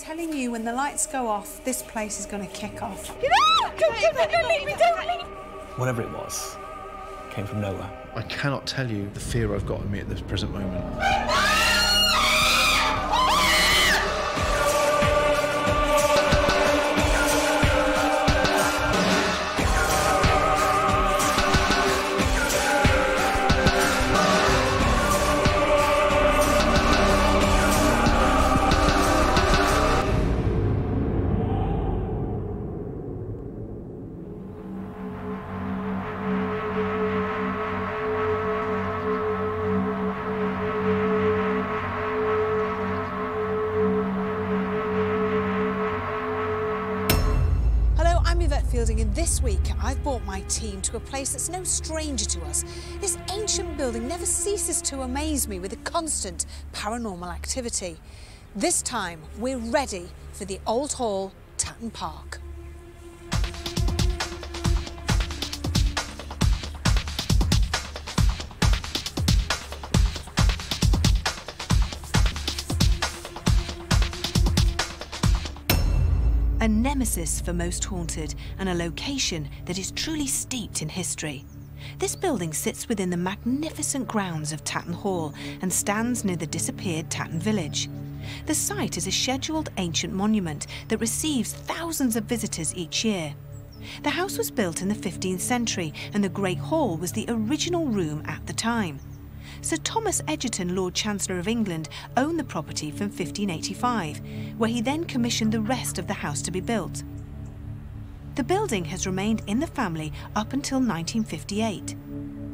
telling you when the lights go off, this place is going to kick off. Whatever it was, came from nowhere. I cannot tell you the fear I've got in me at this present moment. To a place that's no stranger to us. This ancient building never ceases to amaze me with a constant paranormal activity. This time we're ready for the Old Hall, Tatton Park. A nemesis for most haunted and a location that is truly steeped in history. This building sits within the magnificent grounds of Tatton Hall and stands near the disappeared Tatton village. The site is a scheduled ancient monument that receives thousands of visitors each year. The house was built in the 15th century and the Great Hall was the original room at the time. Sir Thomas Egerton, Lord Chancellor of England, owned the property from 1585, where he then commissioned the rest of the house to be built. The building has remained in the family up until 1958.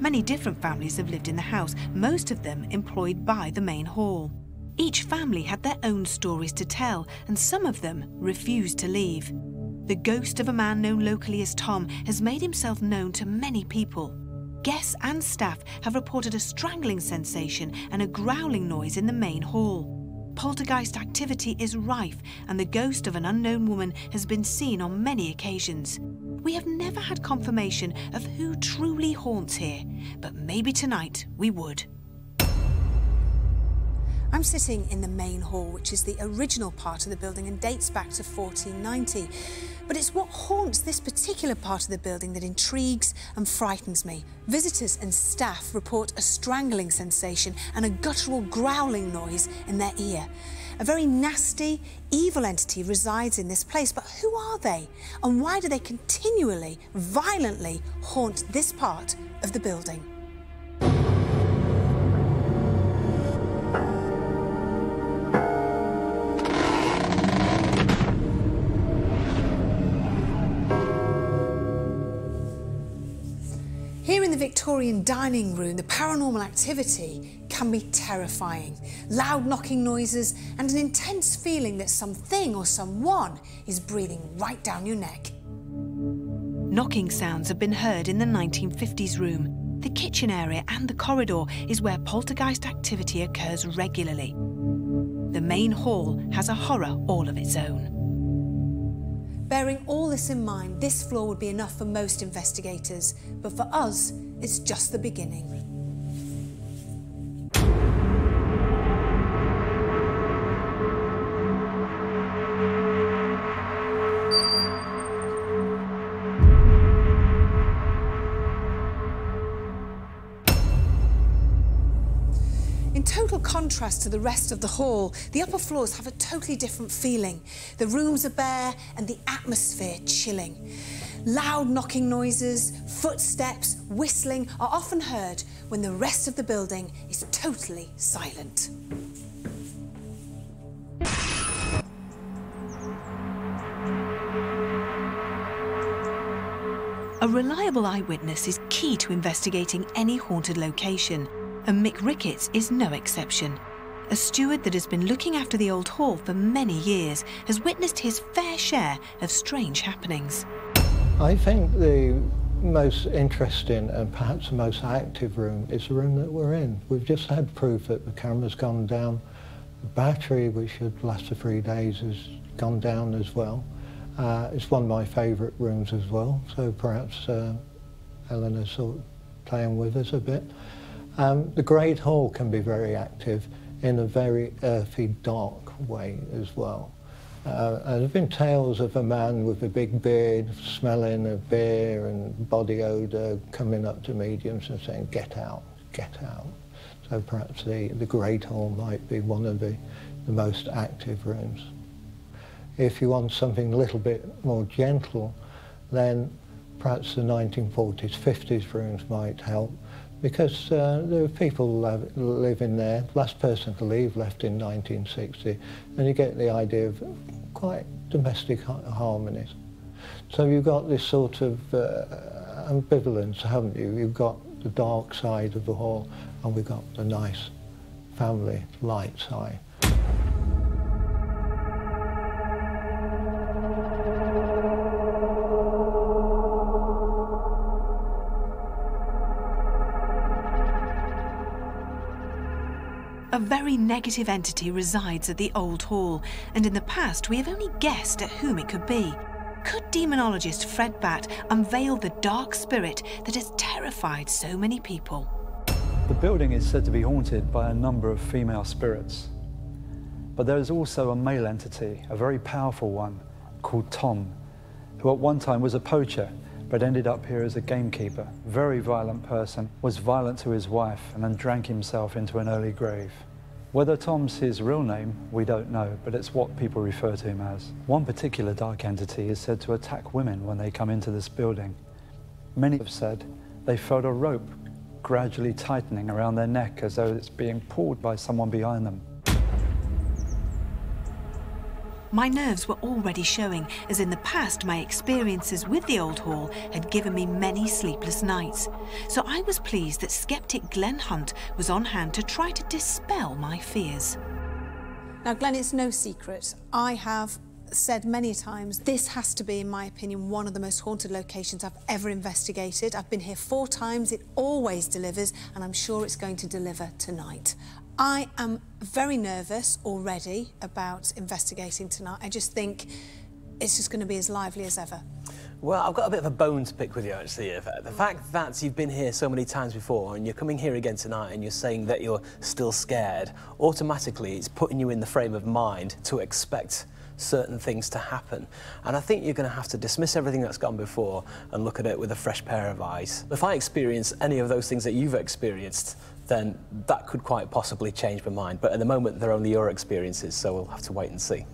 Many different families have lived in the house, most of them employed by the main hall. Each family had their own stories to tell, and some of them refused to leave. The ghost of a man known locally as Tom has made himself known to many people. Guests and staff have reported a strangling sensation and a growling noise in the main hall. Poltergeist activity is rife, and the ghost of an unknown woman has been seen on many occasions. We have never had confirmation of who truly haunts here, but maybe tonight we would. I'm sitting in the main hall, which is the original part of the building and dates back to 1490. But it's what haunts this particular part of the building that intrigues and frightens me. Visitors and staff report a strangling sensation and a guttural growling noise in their ear. A very nasty, evil entity resides in this place, but who are they? And why do they continually, violently haunt this part of the building? Victorian dining room, the paranormal activity can be terrifying. Loud knocking noises and an intense feeling that something or someone is breathing right down your neck. Knocking sounds have been heard in the 1950s room. The kitchen area and the corridor is where poltergeist activity occurs regularly. The main hall has a horror all of its own. Bearing all this in mind, this floor would be enough for most investigators, but for us, it's just the beginning. In total contrast to the rest of the hall, the upper floors have a totally different feeling. The rooms are bare and the atmosphere chilling. Loud knocking noises, footsteps, whistling are often heard when the rest of the building is totally silent. A reliable eyewitness is key to investigating any haunted location, and Mick Ricketts is no exception. A steward that has been looking after the old hall for many years has witnessed his fair share of strange happenings. I think the most interesting and perhaps the most active room is the room that we're in. We've just had proof that the camera's gone down. The battery, which should last for three days, has gone down as well. Uh, it's one of my favourite rooms as well, so perhaps uh, Eleanor's sort of playing with us a bit. Um, the Great Hall can be very active in a very earthy, dark way as well. Uh, there have been tales of a man with a big beard smelling of beer and body odour coming up to mediums and saying, get out, get out. So perhaps the, the Great Hall might be one of the, the most active rooms. If you want something a little bit more gentle, then perhaps the 1940s, 50s rooms might help because uh, there are people living there. Last person to leave left in 1960, and you get the idea of quite domestic harmonies. So you've got this sort of uh, ambivalence, haven't you? You've got the dark side of the hall, and we've got the nice family light side. A very negative entity resides at the Old Hall, and in the past we have only guessed at whom it could be. Could demonologist Fred Batt unveil the dark spirit that has terrified so many people? The building is said to be haunted by a number of female spirits. But there is also a male entity, a very powerful one, called Tom, who at one time was a poacher but ended up here as a gamekeeper. Very violent person, was violent to his wife and then drank himself into an early grave. Whether Tom's his real name, we don't know, but it's what people refer to him as. One particular dark entity is said to attack women when they come into this building. Many have said they felt a rope gradually tightening around their neck as though it's being pulled by someone behind them. My nerves were already showing, as in the past my experiences with the old hall had given me many sleepless nights. So I was pleased that skeptic Glenn Hunt was on hand to try to dispel my fears. Now, Glenn, it's no secret. I have said many times, this has to be, in my opinion, one of the most haunted locations I've ever investigated. I've been here four times, it always delivers, and I'm sure it's going to deliver tonight. I am very nervous already about investigating tonight. I just think it's just going to be as lively as ever. Well, I've got a bit of a bone to pick with you, actually. The fact that you've been here so many times before and you're coming here again tonight and you're saying that you're still scared, automatically it's putting you in the frame of mind to expect certain things to happen. And I think you're going to have to dismiss everything that's gone before and look at it with a fresh pair of eyes. If I experience any of those things that you've experienced, then that could quite possibly change my mind. But at the moment, they're only your experiences, so we'll have to wait and see.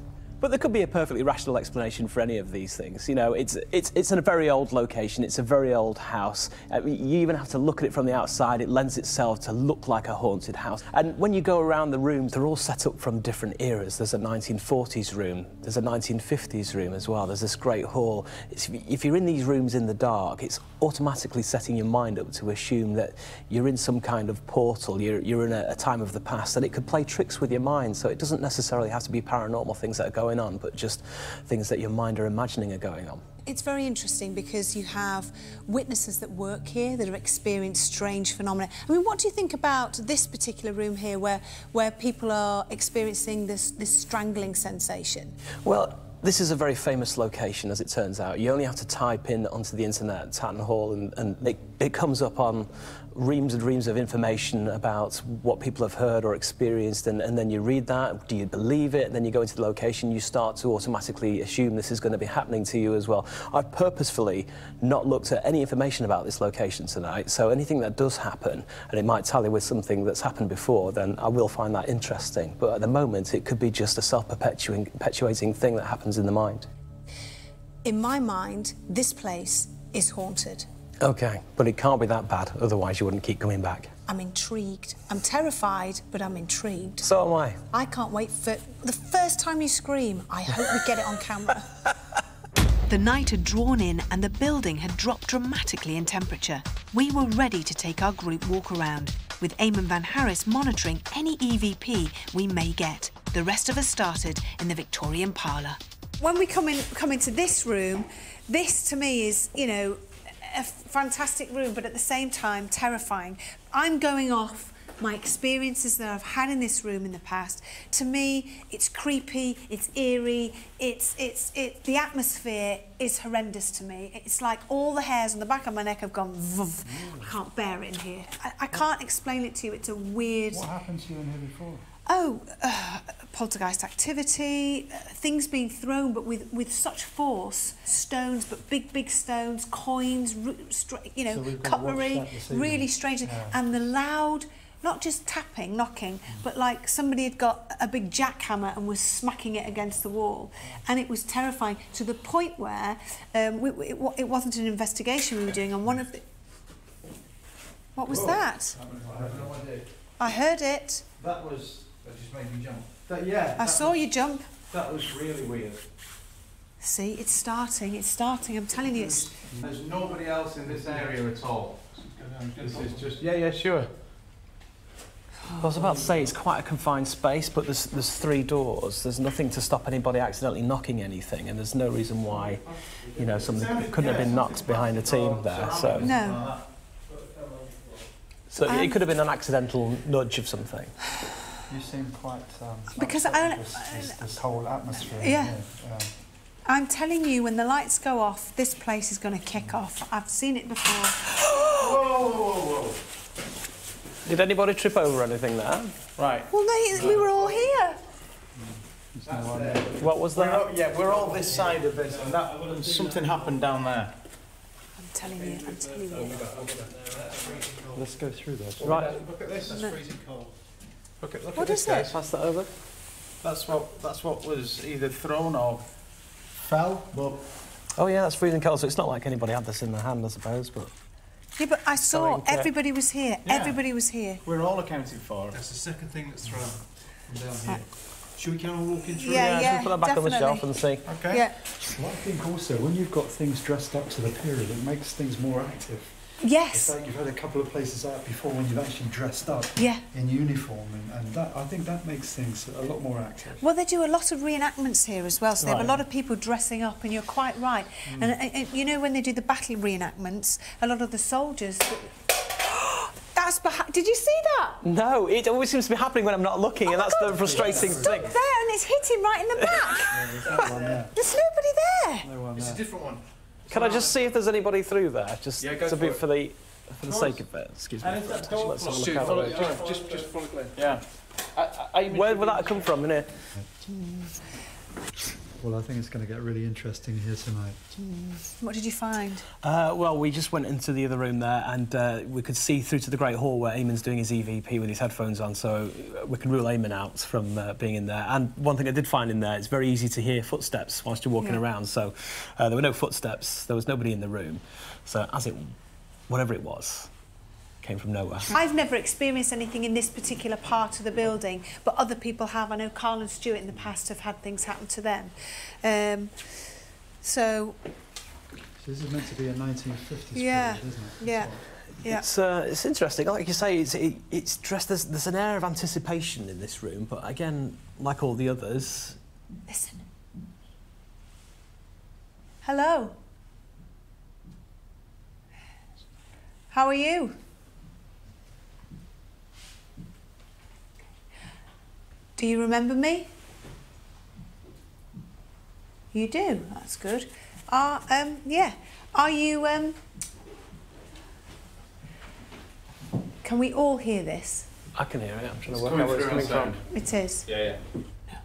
But there could be a perfectly rational explanation for any of these things. You know, it's, it's, it's in a very old location, it's a very old house. Uh, I mean, you even have to look at it from the outside. It lends itself to look like a haunted house. And when you go around the rooms, they're all set up from different eras. There's a 1940s room, there's a 1950s room as well. There's this great hall. It's, if you're in these rooms in the dark, it's automatically setting your mind up to assume that you're in some kind of portal, you're, you're in a, a time of the past, and it could play tricks with your mind. So it doesn't necessarily have to be paranormal things that are going on, but just things that your mind are imagining are going on. It's very interesting because you have witnesses that work here that have experienced strange phenomena. I mean, what do you think about this particular room here where, where people are experiencing this, this strangling sensation? Well, this is a very famous location, as it turns out. You only have to type in onto the internet Tatton Hall, and, and it, it comes up on reams and reams of information about what people have heard or experienced, and, and then you read that. Do you believe it? And then you go into the location, you start to automatically assume this is going to be happening to you as well. I've purposefully not looked at any information about this location tonight, so anything that does happen, and it might tally with something that's happened before, then I will find that interesting. But at the moment, it could be just a self-perpetuating thing that happens happens in the mind? In my mind, this place is haunted. Okay, but it can't be that bad, otherwise you wouldn't keep coming back. I'm intrigued. I'm terrified, but I'm intrigued. So am I. I can't wait for the first time you scream. I hope we get it on camera. The night had drawn in and the building had dropped dramatically in temperature. We were ready to take our group walk around, with Eamon Van Harris monitoring any EVP we may get. The rest of us started in the Victorian parlour when we come in come into this room, this to me is, you know, a fantastic room, but at the same time terrifying. I'm going off my experiences that I've had in this room in the past. To me, it's creepy, it's eerie, it's it's it the atmosphere is horrendous to me. It's like all the hairs on the back of my neck have gone I can't bear it in here. I, I can't explain it to you. It's a weird What happened to you in here before? Oh, uh, poltergeist activity, uh, things being thrown, but with, with such force. Stones, but big, big stones, coins, ru- stra- you know, So we've gotta watch cutlery, that this evening. really strange. Yeah. And the loud, not just tapping, knocking, but like somebody had got a big jackhammer and was smacking it against the wall. And it was terrifying to the point where um, we, we- it, it wasn't an investigation we were doing, and one of the. What was that? I heard it. That was. That just made me jump. That, yeah. I saw you jump. That was really weird. See, it's starting, it's starting. I'm telling you, it's. There's nobody else in this area at all. This is just. Yeah, yeah, sure. Oh, I was about to say it's quite a confined space, but there's there's three doors. There's nothing to stop anybody accidentally knocking anything, and there's no reason why, you know, something couldn't have been knocked behind the team there. So, No. so it um, could have been an accidental nudge of something. You seem quite. Um, Because upset I don't- This, this, this whole atmosphere. in Yeah. Um, I'm telling you, when the lights go off, this place is going to kick off. I've seen it before. Whoa, whoa, whoa, Did anybody trip over anything there? Right. Well, they, we were all here. That's. What was We're that? all, yeah, we're all this side of this, and that and something happened down there. I'm telling you, I'm telling you. let's go through this. Right, Look at this. That's freezing cold. Look at look What at this, is it? guys. pass that over. That's what that's what was either thrown or fell. But Oh yeah, that's freezing cold. So it's not like anybody had this in their hand, I suppose. But Yeah, but I saw Going to- everybody was here. Yeah. Everybody was here. we're all accounted for. That's the second thing that's thrown from down here. Should we carry on walking through? Yeah, yeah, yeah, put that back on the definitely. shelf and see. Okay. Yeah. Well, I think also when you've got things dressed up to the period, it makes things more active. It's Yes. like you've had a couple of places out before when you've actually dressed up Yeah. in uniform, and, and that I think that makes things a lot more active. Well, they do a lot of reenactments here as well, so they have a lot of people dressing up, and you're quite right. Mm. And, and, and you know, when they do the battle reenactments, a lot of the soldiers. That's behind. Did you see that? No, it always seems to be happening when I'm not looking, oh and that's the frustrating Stuck thing. there, and it's hit him right in the back. One there, There's nobody there. no one It's a different one. Can I just see if there's anybody through there, just Yeah, go to for be it. for the for the sake of it? Excuse me. And is that door let's have a look out Follow- of it. just- Just, just follow Glenn. Yeah. I, I, I Where would that come from, innit? Well, I think it's going to get really interesting here tonight. What did you find? Uh, well, we just went into the other room there, and uh, we could see through to the Great Hall where Eamon's doing his EVP with his headphones on, so uh, we can rule Eamon out from uh, being in there. And one thing I did find in there, it's very easy to hear footsteps whilst you're walking Yeah. around. So uh, there were no footsteps, there was nobody in the room. So as it, whatever it was, came from nowhere. I've never experienced anything in this particular part of the building, but other people have. I know Karl and Stuart in the past have had things happen to them. Um, so, So this is meant to be a 1950s Yeah, period, isn't it? yeah, yeah. It's, uh, it's interesting. Like you say, it's, it, it's dressed, there's, there's an air of anticipation in this room, but again, like all the others, Listen. Hello. How are you? Do you remember me? You do. That's good. Are um yeah. Are you um Can we all hear this? I can hear it. I'm trying to work out where it's coming from. It is. Yeah, yeah.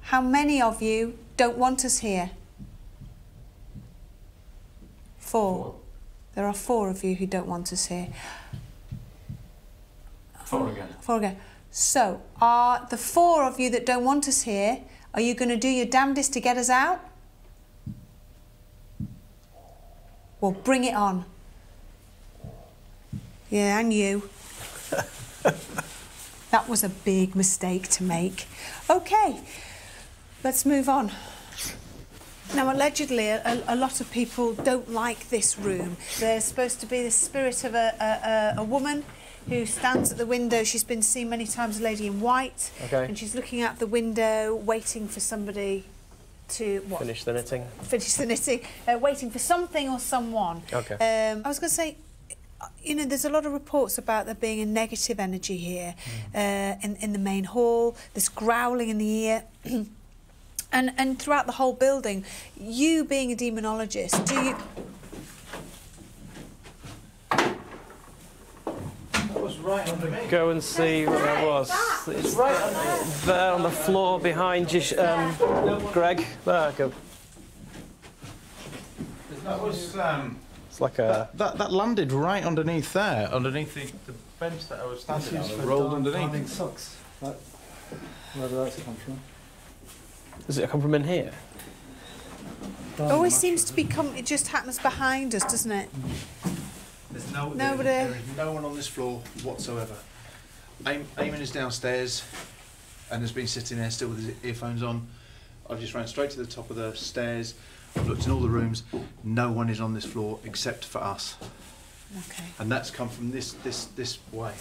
How many of you don't want us here? Four. There are four of you who don't want us here. Four again. Four again. So, are the four of you that don't want us here, are you going to do your damnedest to get us out? Well, bring it on. Yeah, and you. that was a big mistake to make. Okay, let's move on. Now, allegedly, a, a lot of people don't like this room. There's supposed to be the spirit of a, a, a, a woman who stands at the window. She's been seen many times, a lady in white, Okay. and she's looking out the window, waiting for somebody to what? Finish the knitting. finish the knitting, uh, waiting for something or someone. Okay. Um, I was going to say, uh, you know, there's a lot of reports about there being a negative energy here uh, in, in the main hall. This growling in the ear. and, and throughout the whole building, you being a demonologist, do you... That was right under me. Go and see what that was. It's right there on the floor behind you, um, Greg. There, go. That was um, It's like a. that, that that landed right underneath there, underneath the, the bench that I was standing on. It rolled underneath. socks. That, wherever that's come from. Does it come from in here? It always seems to be come. It just happens behind us, doesn't it? There's no, Nobody. There, there is no one on this floor whatsoever. Eam- Eamon is downstairs and has been sitting there still with his earphones on. I've just ran straight to the top of the stairs. I've looked in all the rooms. No one is on this floor except for us, Okay. and that's come from this this this way.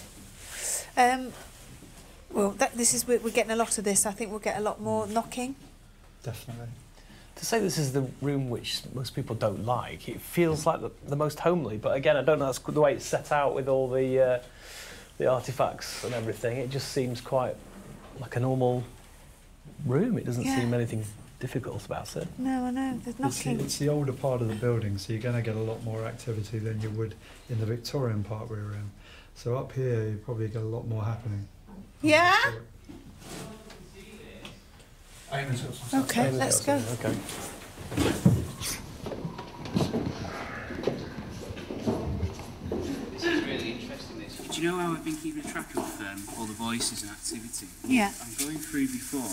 Um. Well, that, this is we're, we're getting a lot of this. I think we'll get a lot more knocking. Definitely. To say this is the room which most people don't like, it feels like the, the most homely. But again, I don't know that's the way it's set out with all the uh, the artifacts and everything. It just seems quite like a normal room. It doesn't Yeah. seem anything difficult about it. No, I know. There's It's the, it's the older part of the building, so you're going to get a lot more activity than you would in the Victorian part we were in. So up here, you probably get a lot more happening. Yeah. Eamon's got some Okay, let's go. Okay. This is really interesting. This. Do you know how I've been keeping track of um, all the voices and activity? Yeah. I'm going through before.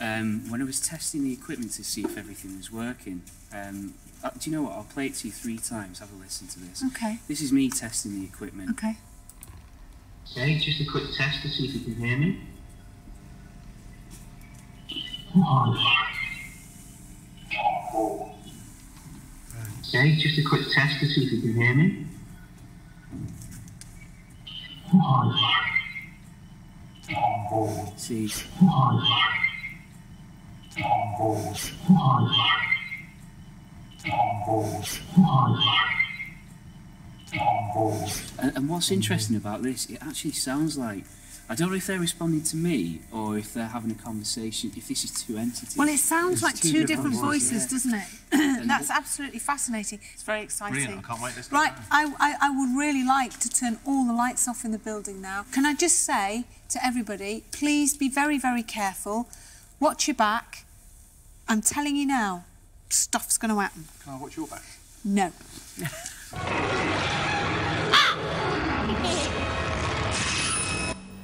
Um, when I was testing the equipment to see if everything was working. Um, uh, do you know what? I'll play it to you three times. Have a listen to this. Okay. This is me testing the equipment. Okay. Okay, just a quick test to see if you can hear me. Okay, just a quick test to see if you can hear me. See. And, and what's interesting about this, it actually sounds like I don't know if they're responding to me or if they're having a conversation. If this is two entities. Well, it sounds There's like two, different, voices, yeah. doesn't it? That's absolutely fascinating. It's very exciting. Brilliant! I can't wait. Let's Right. I, I, I would really like to turn all the lights off in the building now. Can I just say to everybody, please be very, very careful. Watch your back. I'm telling you now, stuff's going to happen. Can I watch your back? No.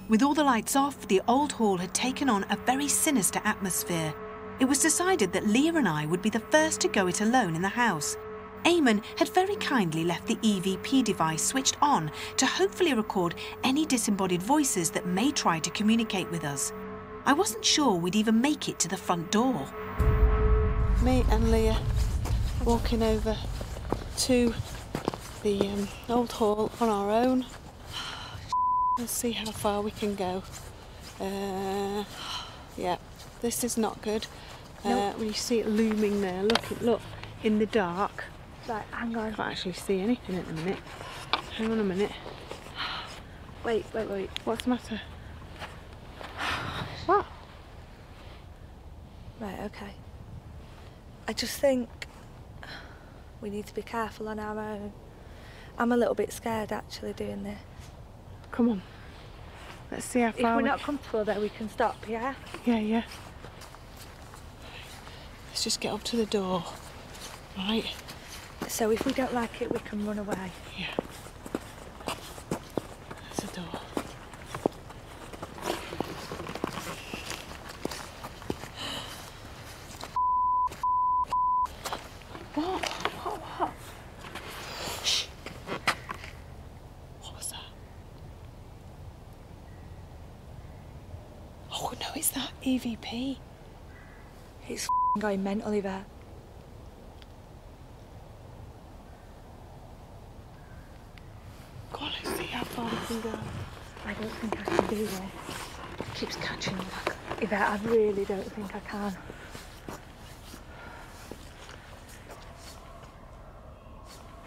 With all the lights off, the old hall had taken on a very sinister atmosphere. It was decided that Leah and I would be the first to go it alone in the house. Eamon had very kindly left the EVP device switched on to hopefully record any disembodied voices that may try to communicate with us. I wasn't sure we'd even make it to the front door. Me and Leah walking over to the um, old hall on our own. Let's see how far we can go. Uh, yeah, this is not good. Uh, when you see it looming there, look, look, in the dark. Right, hang I on. can't actually see anything at the minute. Hang on a minute. Wait, wait, wait. What's the matter? What? Right, okay. I just think we need to be careful on our own. I'm a little bit scared actually doing this. Come on. Let's see how far. If we're we not comfortable there, we can stop, yeah? Yeah, yeah. Let's just get up to the door. Right. So if we don't like it, we can run away. Yeah. There's the door. What? What? What? Shh. What was that? Oh no, it's that EVP. It's going mentally there. Go on, let's see how far we can go. I don't think I can do this. It keeps catching me back. Yvette, I really don't think I can.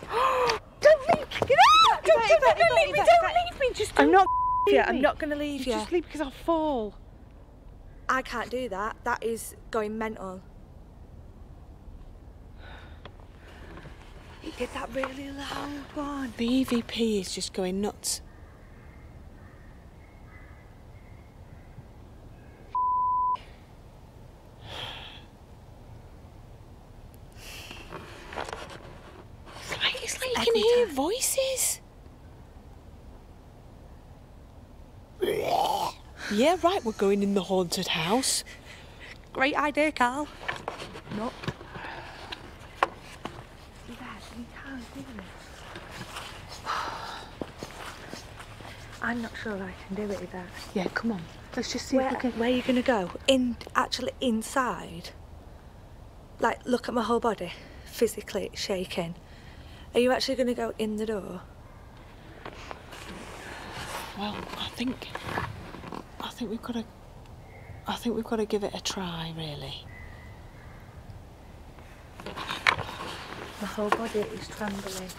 don't leave! Get out! Don't, don't, don't, don't leave me! Don't leave me! Just I'm not yeah, I'm not going to leave you. Just leave because I'll fall. I can't do that. That is going mental. Hit that really loud one. The EVP is just going nuts. It's like, you can hear voices. yeah, right, we're going in the haunted house. Great idea, Karl. Nope. I'm not sure I can do it, Yvette. Yeah, come on. Let's just see where, if we can. Where are you going to go? In actually inside? Like, look at my whole body, physically shaking. Are you actually going to go in the door? Well, I think. I think we've got to. I think we've got to give it a try, really. My whole body is trembling.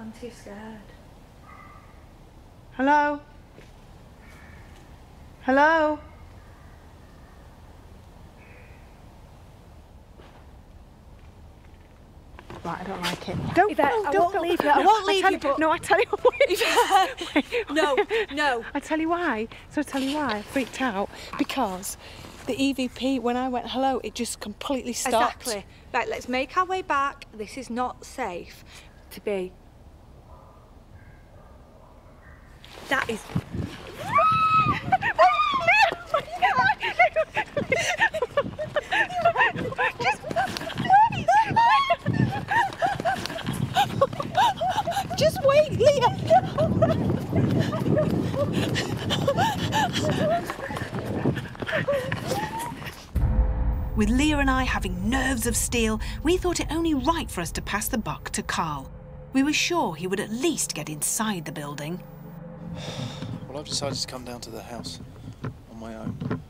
I'm too scared. Hello? Right, I don't like it. Don't, Yvette, no, I don't, won't don't. leave you. I No, won't leave tell you, but- No, I tell you why. No, no. I tell you why. So I tell you why I freaked out because the EVP when I went hello, it just completely stopped. Exactly. Right, let's make our way back. This is not safe to be. That is. Just wait, Leah. With Leah and I having nerves of steel, we thought it only right for us to pass the buck to Karl. We were sure he would at least get inside the building. Well, I've decided to come down to the house on my own,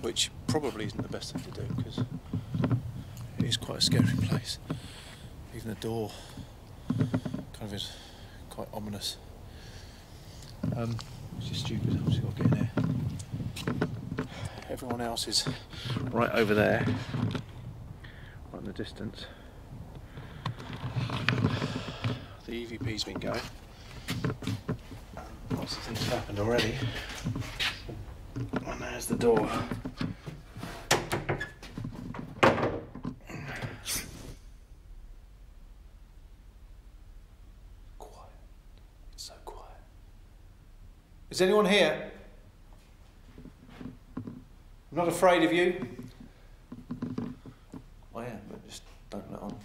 which probably isn't the best thing to do because it is quite a scary place. Even the door is quite ominous. Um, it's just stupid. I've got to get in there. Everyone else is right over there, right in the distance. The EVP's been going. Lots of things have happened already. And there's the door. Quiet. It's so quiet. Is anyone here? I'm not afraid of you. I am, but just don't let on.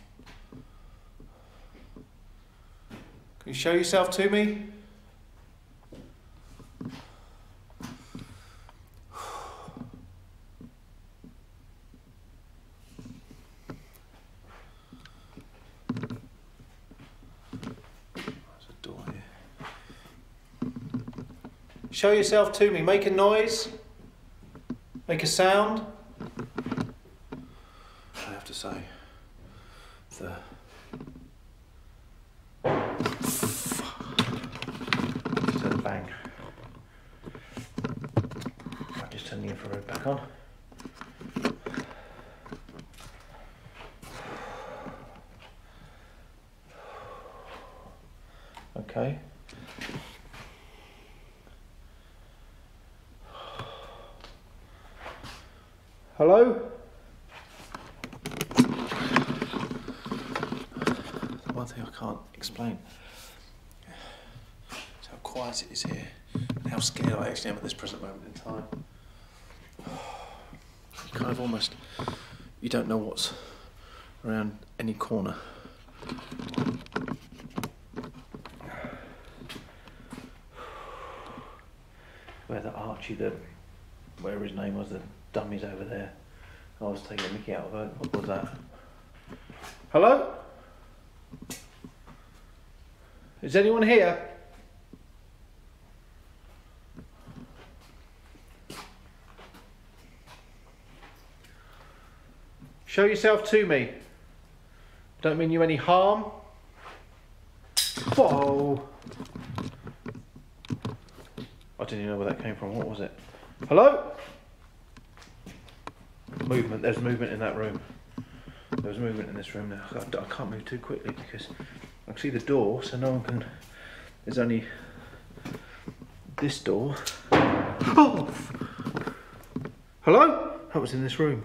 Can you show yourself to me? There's a door here. Show yourself to me. Make a noise. Make a sound. I have to say, the bang. I'll just turn the infrared back on. Okay. Hello? One thing I can't explain is how quiet it is here and how scared I actually am at this present moment in time. You kind of almost, you don't know what's around any corner. Where the Archie, the whatever his name was, the dummy's over there. I was taking a mickey out of it. What was that? Hello? Is anyone here? Show yourself to me. Don't mean you any harm. Whoa. I didn't even know where that came from. What was it? Hello? Movement. There's movement in that room. There's movement in this room now. I, I can't move too quickly because I can see the door, so no one can. There's only this door. Oh! Hello? That was in this room.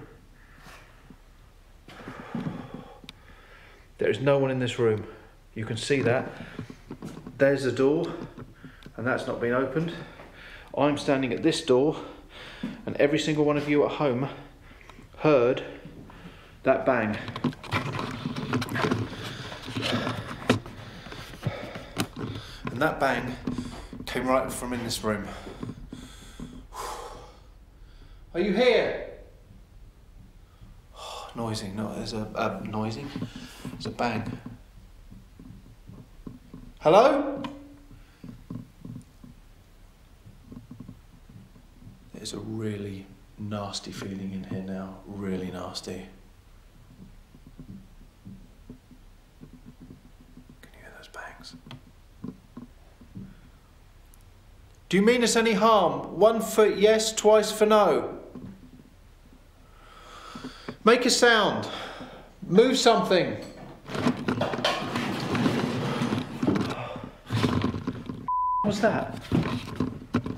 There is no one in this room. You can see that. There's the door, and that's not been opened. I'm standing at this door, and every single one of you at home heard that bang. And that bang came right from in this room. Are you here? noisy, no, there's a, a noisy. There's a bang. Hello? There's a really nasty feeling in here now, really nasty. Can you hear those bangs? Do you mean us any harm? One for yes, twice for no. Make a sound. Move something. What's that?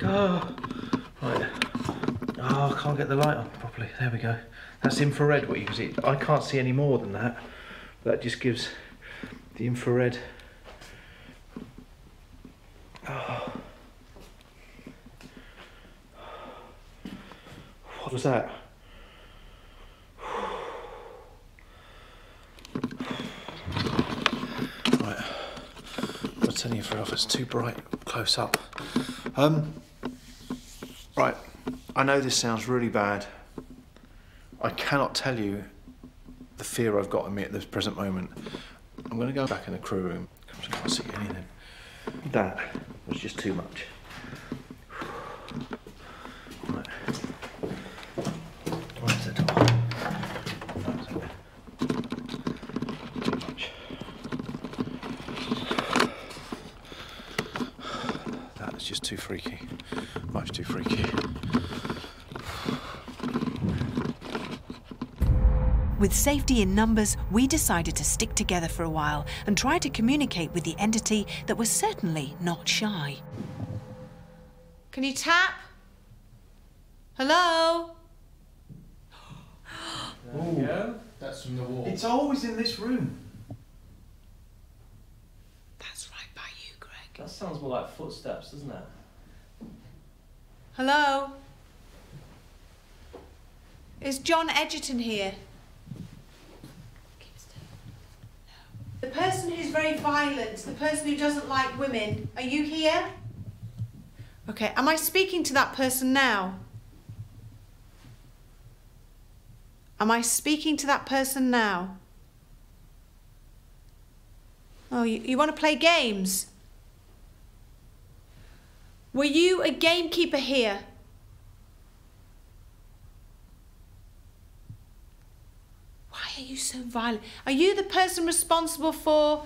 Oh, right. Oh, I can't get the light on properly. There we go. That's infrared what you can see. I can't see any more than that. That just gives the infrared. Oh. What was that? Right. I'm telling you for off, it's too bright close up. Um, right. I know this sounds really bad. I cannot tell you the fear I've got in me at this present moment. I'm going to go back in the crew room I can't see anything. That was just too much. Right. Where's the door? Too much. That is just too freaky. Much too freaky. With safety in numbers, we decided to stick together for a while and try to communicate with the entity that was certainly not shy. Can you tap? Hello? Oh, that's from the wall. It's always in this room. That's right by you, Greg. That sounds more like footsteps, doesn't it? Hello? Is John Egerton here? Person who's very violent, the person who doesn't like women, are you here? Okay, am I speaking to that person now? Am I speaking to that person now? Oh, you, you want to play games? Were you a gamekeeper here? Why are you so violent? Are you the person responsible for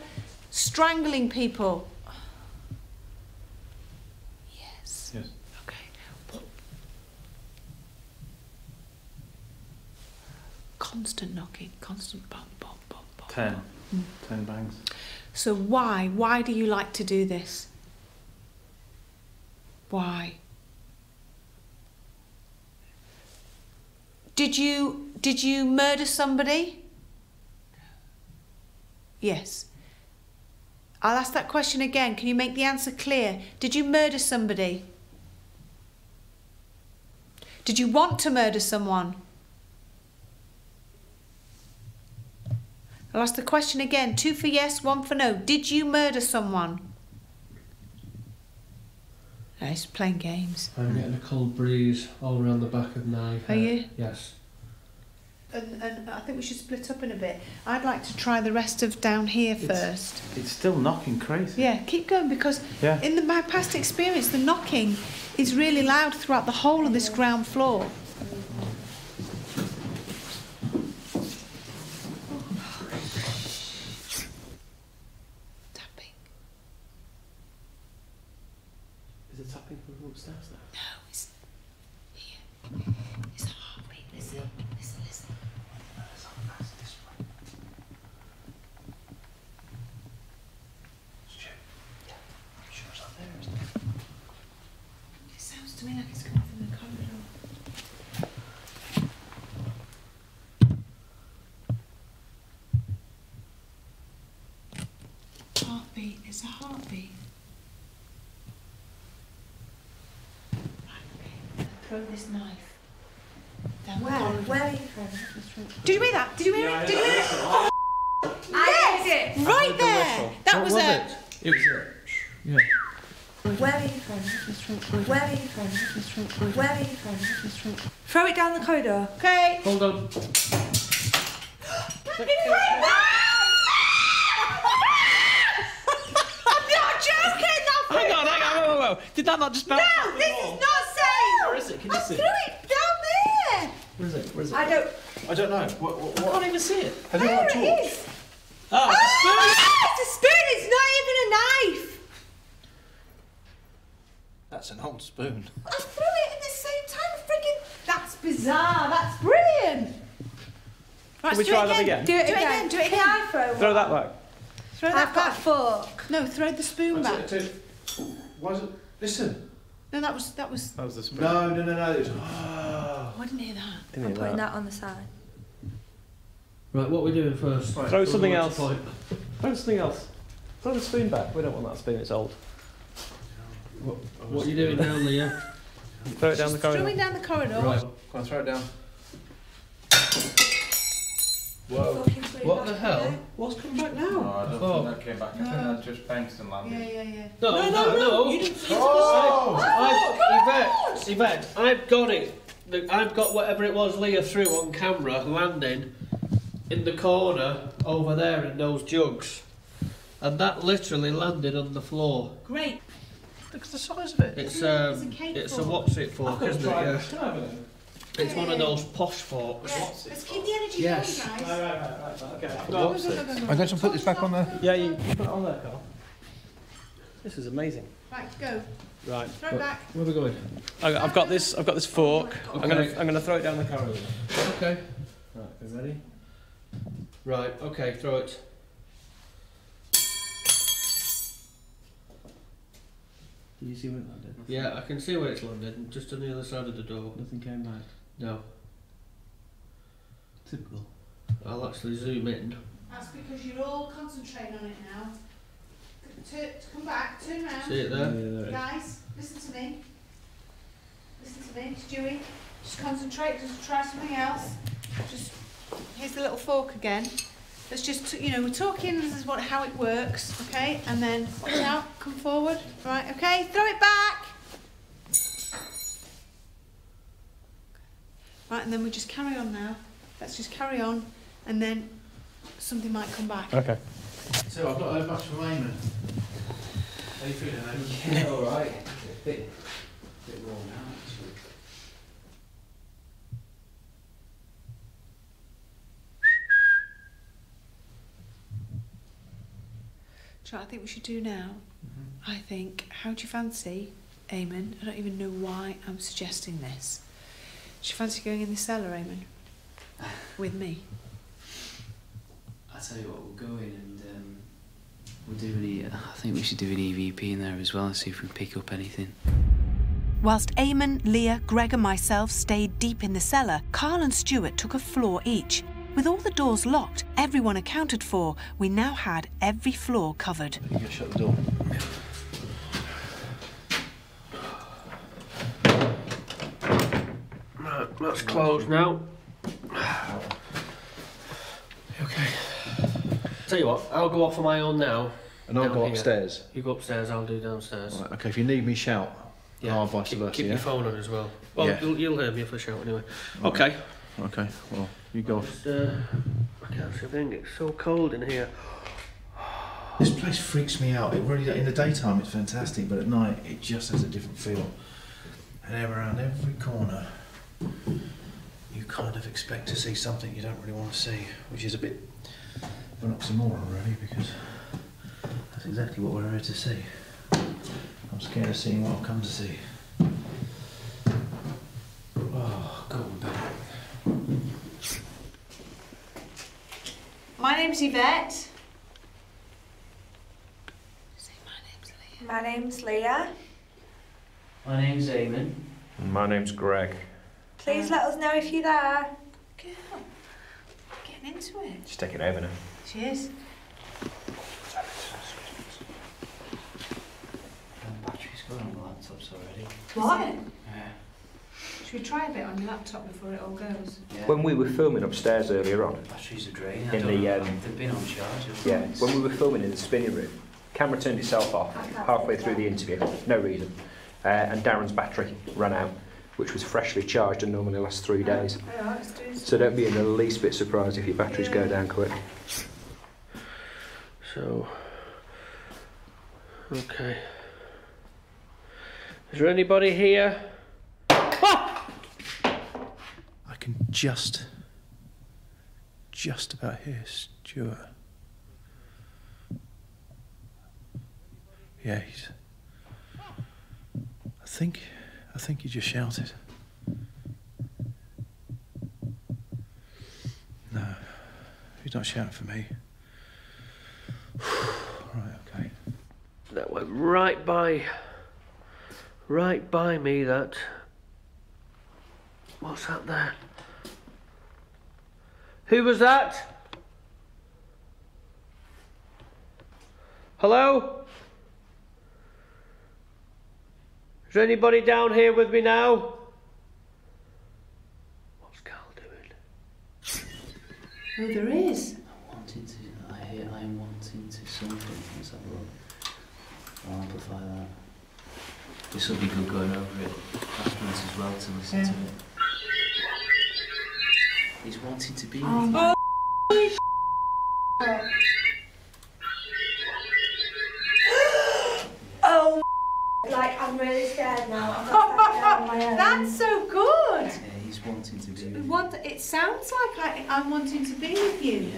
strangling people? Yes. Yes. Okay. Constant knocking, constant bump, bump, bump, bump. Ten. Mm. Ten bangs. So why? Why do you like to do this? Why? Did you did you murder somebody? Yes. I'll ask that question again. Can you make the answer clear? Did you murder somebody? Did you want to murder someone? I'll ask the question again. Two for yes, one for no. Did you murder someone? No, it's playing games. I'm getting a cold breeze all around the back of my head. Are you? Yes. And, and I think we should split up in a bit. I'd like to try the rest of down here first. It's still knocking crazy. Yeah, keep going because Yeah. in the, my past experience, the knocking is really loud throughout the whole of this ground floor. Tapping. Is it tapping from upstairs now? No, it's here. It's a heartbeat. Listen, listen, listen. It's a heartbeat. Throw this knife. Down Where? the corridor. Where are you from? Did you hear that? Did you hear it? Did you hear it? Oh, I yes! heard it. Right there. That was, a. It was it. Yeah. Where are you from? Where are you from? Where are you from? Throw it down the corridor. Okay. Hold on. I'm not joking. That Hang on, hang on, whoa, whoa, whoa. Did that not just bounce? No, this is not safe. Where is it? Can you I see? threw it down there. Where is it? Where is it? I don't. I don't know. What, what, I can't even see it. Have you There got a torch? is. Oh, it's a spoon. Ah, it's a spoon. It's not even a knife. That's an old spoon. I threw it at the same time. Freaking. That's bizarre. That's brilliant. Right, Can we try it that again? Do it again. Do it again. Can I throw Throw that back. Throw that I've got a fork. No, throw the spoon back. Why is it? Listen. No, that was that was. That was the spoon. No, no, no, no. It's, Oh, I didn't hear that. Didn't I'm hear putting that. that on the side. Right, what are we doing first? Throw something else. the? Throw something else. Throw the spoon back. We don't want that spoon. It's old. What, what are you doing now, Leah? Throw it down the corridor. Throwing down the corridor. Right. Go on, throw it down. Whoa. Fucking throw it What the hell? there. What's come back No, now? I don't Oh. think that came back. I think that just bounced and landed. Yeah, yeah, yeah. No, no, no, no. You didn't. Oh! I've, Yvette, Yvette, I've got it. The- I've got whatever it was Leah threw on camera landing in the corner over there in those jugs. And that literally landed on the floor. Great. Look at the size of it. It's um, It's a cake it's a fork. what's it fork, isn't it? Yeah. Can I have it? It's one of those posh forks. Yeah. Let's keep the energy Yes. going, guys. right, right, right, right. Okay. Go. I'm going to put this back on there. Yeah, you, you put it on there, Karl. This is amazing. Right, go. Right. Throw it back. Where are we going? I- I've got this. I've got this fork. I'm gonna. I'm gonna throw it down the corridor. Okay. Right. You ready? Right, okay, throw it. Did you see where it landed? Yeah, I can see where it's landed, just on the other side of the door. Nothing came back. No, Typical. I'll actually zoom in. That's because you're all concentrating on it now. Turn, come back, turn round. See it Yeah, there? there it is. Guys, listen to me. Listen to me, Stewie. Just concentrate, just try something else. Just, here's the little fork again. Let's just, you know, we're talking, this is what, how it works, okay? And then, watch out, come forward. Right, okay, throw it back. Right, and then we just carry on now. Let's just carry on, and then something might come back. Okay. So I've not heard much from Eamon. How you feeling, Eamon? Yeah, alright. Bit, bit worn out actually. Do you know I think we should do now? Mm-hmm. I think, how do you fancy, Eamon? I don't even know why I'm suggesting this. Do you fancy going in the cellar, Eamon? With me? I tell you what, we'll go in and um, we'll do an. E- I think we should do an EVP in there as well and see if we can pick up anything. Whilst Eamon, Leah, Greg, and myself stayed deep in the cellar, Karl and Stuart took a floor each. With all the doors locked, everyone accounted for, we now had every floor covered. You shut the door. That's closed now. Okay. Tell you what, I'll go off on my own now. And I'll go here. upstairs. You go upstairs, I'll do downstairs. Right, okay, if you need me, shout. Yeah, Oh, vice keep, versa, keep yeah? your phone on as well. Well, Yeah. you'll, you'll hear me if I shout anyway. Right. Okay. Okay, well, you go. Just, uh, I can't see a thing. It's so cold in here. This place freaks me out. It really, in the daytime, it's fantastic, but at night, it just has a different feel. And around every corner, you kind of expect to see something you don't really want to see, which is a bit of an oxymoron, really, because that's exactly what we're here to see. I'm scared of seeing what I've come to see. Oh, God, back. My name's Yvette. My name's Leah. My name's Eamon. My name's Greg. Please let us know if you're there. Girl, getting into it. Just taking it over now. She is. laptops already. What? Yeah. Should we try a bit on your laptop before it all goes? When we were filming upstairs earlier on, Batteries are draining. I in don't the know. um, They've been on charge. yeah, they? when we were filming in the spinning room, camera turned itself off halfway through the interview, no reason, uh, and Darren's battery ran out, which was freshly charged and normally lasts three days. Alright, let's do this. So don't be in the least bit surprised if your batteries go down quick. So, okay. Is there anybody here? I can just, just about hear Stuart. Yeah, he's. I think, I think he just shouted. No, he's not shouting for me. right, okay. That went right by, right by me. That. What's that there? Who was that? Hello? Is there anybody down here with me now? What's Karl doing? Oh, there is. I'm wanting to, I hear, I am wanting to something. Let's have a look. I'll amplify that. This will be good going over it afterwards as well to listen to it. He's wanting to be oh, with you. Oh, I'm really scared now. I'm not back down on my own. That's so good. Yeah, he's wanting to be with you. It sounds like I, I'm wanting to be with you.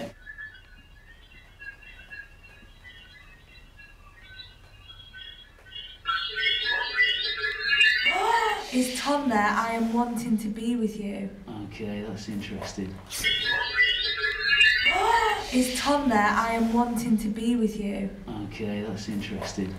Is Tom there? I am wanting to be with you. Okay, that's interesting. Is Tom there? I am wanting to be with you. Okay, that's interesting.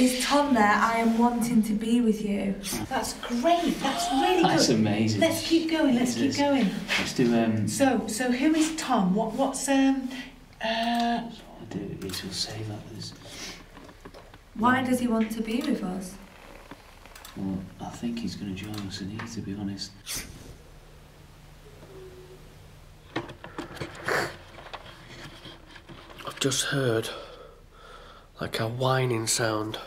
Is Tom there? I am wanting to be with you. That's great. That's really good. That's good. amazing. Let's keep going. Let's It keep is. going. Let's do um. So, so who is Tom? What, what's um, uh, What I do is we'll say that there's. Why does he want to be with us? Well, I think he's going to join us in here, to be honest. I've just heard like a whining sound.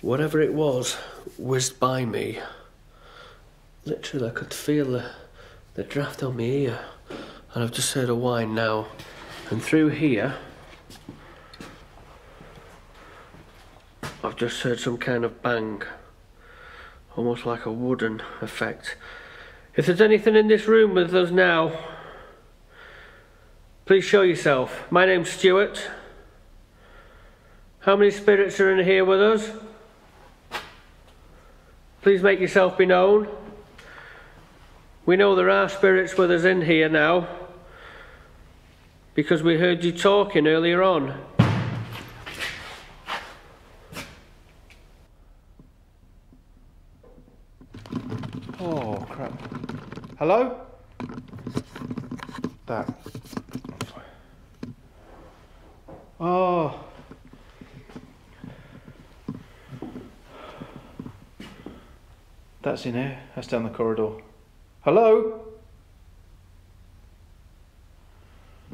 Whatever it was whizzed by me. Literally, I could feel the, the draft on my ear. And I've just heard a whine now. And through here, I've just heard some kind of bang. Almost like a wooden effect. If there's anything in this room with us now, Please show yourself. My name's Stuart. How many spirits are in here with us? Please make yourself be known. We know there are spirits with us in here now because we heard you talking earlier on. Oh crap! Hello? That. Oh. That's in here. That's down the corridor. Hello?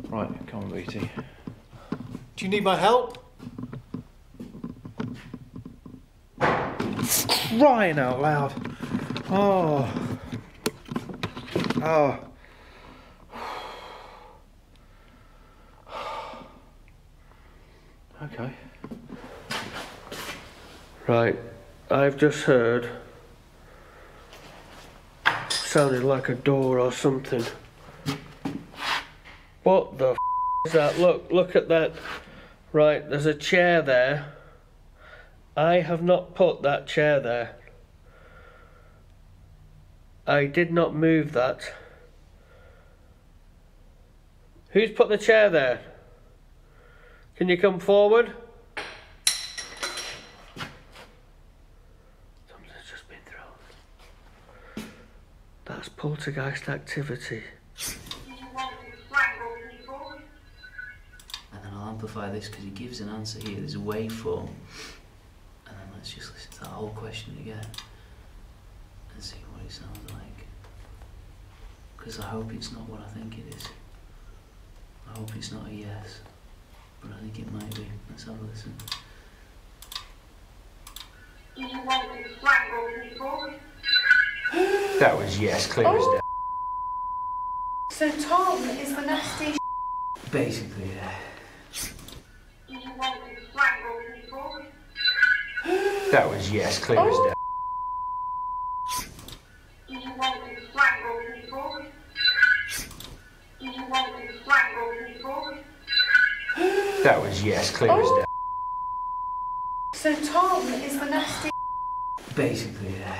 Right, come on, BT. Do you need my help? Crying out loud. Oh. Oh. Okay. Right, I've just heard. Sounded like a door or something. What the is that? Look, look at that. Right, there's a chair there. I have not put that chair there. I did not move that. Who's put the chair there? Can you come forward? Something's just been thrown. That's poltergeist activity. And then I'll amplify this because he gives an answer here. There's a waveform, and then let's just listen to that whole question again and see what it sounds like. Because I hope it's not what I think it is. I hope it's not a yes, but I think it might be. Let's have a listen. That was yes, clear oh. as day. So Tom is the nasty. Basically, yeah. that was yes, clear oh. as day. That was yes, clear oh. as day. So Tom is the nasty. Basically, yeah.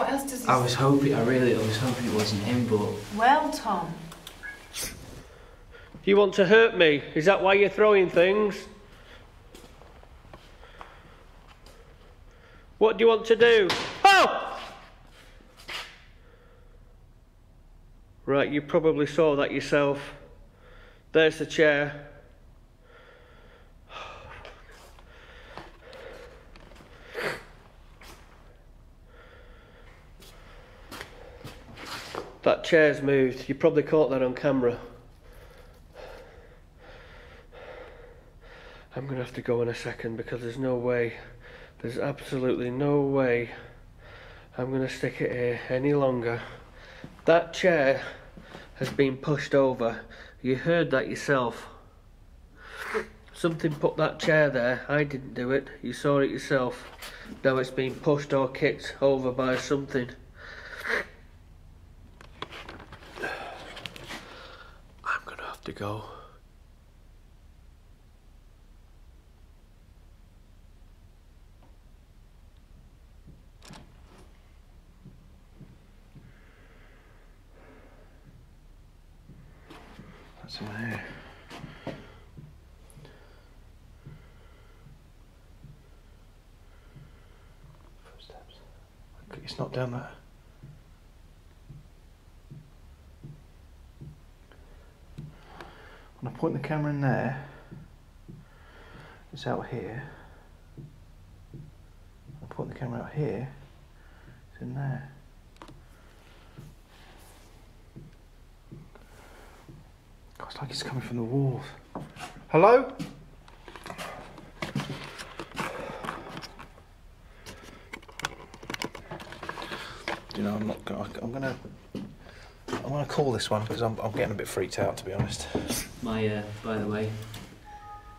What else does he I was hoping, I really, I was hoping it wasn't him, but Well, Tom. You want to hurt me? Is that why you're throwing things? What do you want to do? Oh! Right, you probably saw that yourself. There's the chair. Chair's moved. You probably caught that on camera. I'm going to have to go in a second because there's no way, there's absolutely no way I'm going to stick it here any longer. That chair has been pushed over. You heard that yourself. Something put that chair there. I didn't do it. You saw it yourself. Now it's been pushed or kicked over by something. I'm going to go. That's in here. Footsteps. It's not down there. When I point the camera in there, it's out here. I'm point the camera out here, it's in there. God, it's like it's coming from the walls. Hello? You know, I'm not gonna, I'm gonna, I'm going to call this one because I'm, I'm getting a bit freaked out, to be honest. My, uh, by the way,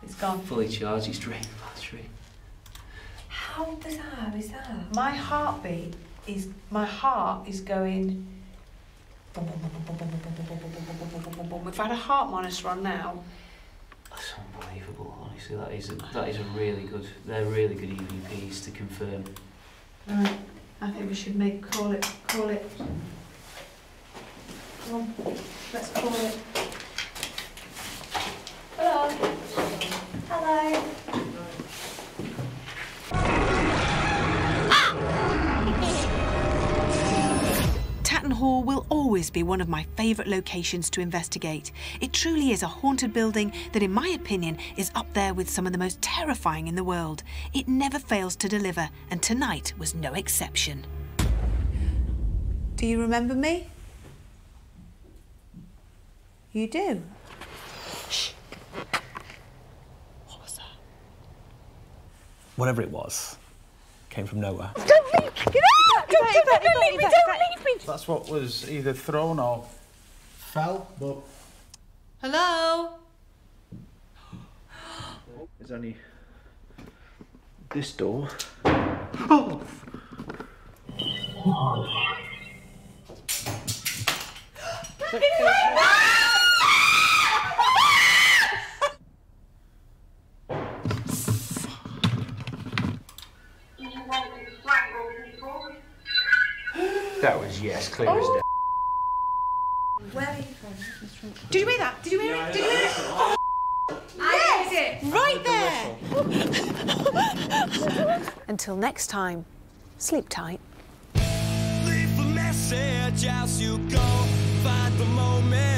it's gone fully charged. It's drained the battery. How bizarre is that? My heartbeat is, my heart is going. We've had a heart monitor on now. That's unbelievable, honestly. That is a, that is a really good. They're really good EVPs to confirm. Right. I think we should make call it call it. Come let's call it. Hello. Hello. Tatton Hall will always be one of my favourite locations to investigate. It truly is a haunted building that, in my opinion, is up there with some of the most terrifying in the world. It never fails to deliver, and tonight was no exception. Do you remember me? You do? What was that? Whatever it was, came from nowhere. Don't leave! Get out! Don't, don't, don't, don't leave me! Don't leave me! That's what was either thrown or fell, but Hello? there's only this door. Do you That was yes, clear as day. Where are you from? Did you hear that? Did you hear it? Did you hear it? Oh, I yes! Right there! Until next time, sleep tight. Leave a message as you go. Find the moment.